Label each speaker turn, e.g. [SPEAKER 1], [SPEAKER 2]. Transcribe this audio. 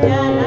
[SPEAKER 1] Yeah.